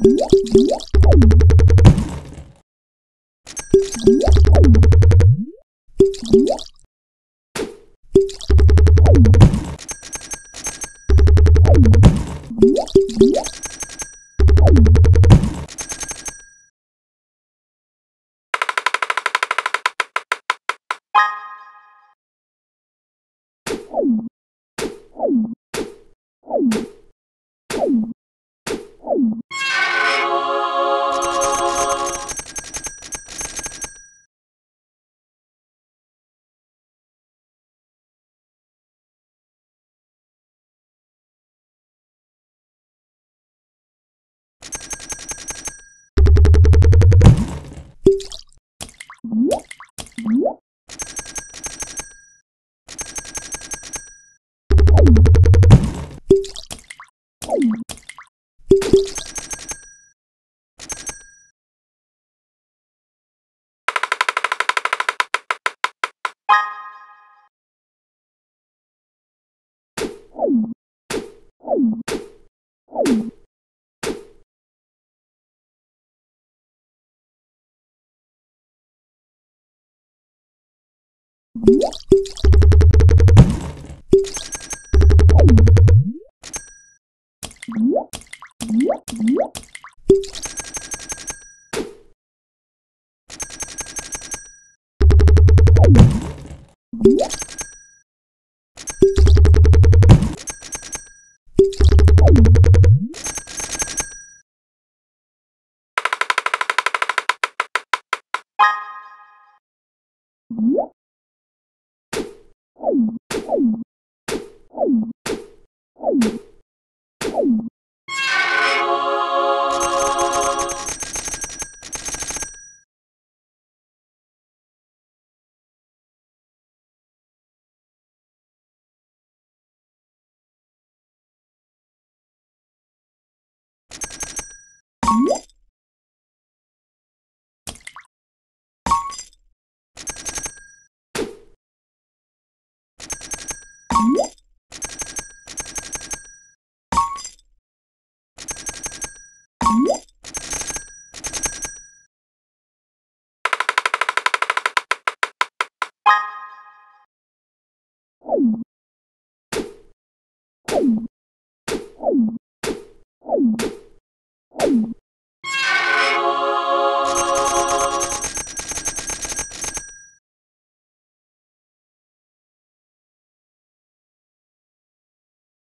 Música Yeah.